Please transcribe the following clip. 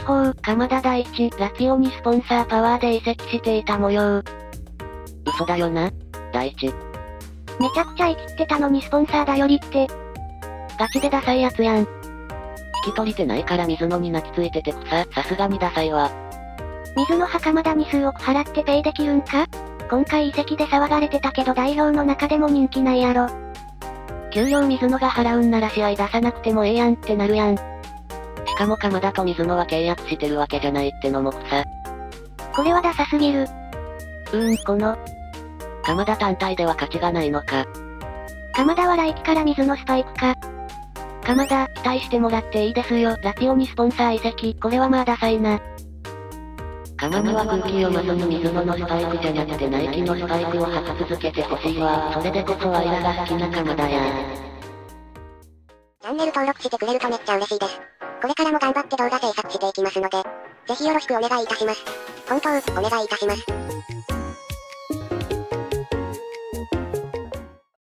方、鎌田大地、ラツィオにスポンサーパワーで移籍していた模様。嘘だよな、大地。めちゃくちゃ生きってたのにスポンサーだよりって。ガチでダサいやつやん。引き取り手ないから水野に泣きついてて草、さすがにダサいわ。水野袴田に数億払ってペイできるんか？今回移籍で騒がれてたけど代表の中でも人気ないやろ。給料水野が払うんなら試合出さなくてもええやんってなるやん。しかも鎌田と水野は契約してるわけじゃないってのも草。これはダサすぎる。うーん、この。鎌田単体では価値がないのか。鎌田は来季から水野スパイクか。鎌田、期待してもらっていいですよ。ラティオにスポンサー移籍。これはまあダサいな。鎌田は空気読まずに水野のスパイクじゃなくてナイキのスパイクを履き続けてほしいわ。それでこそワイらが好きな鎌田や。チャンネル登録してくれるとめっちゃ嬉しいです。これからも頑張って動画制作していきますので、ぜひよろしくお願いいたします。本当、お願いいたします。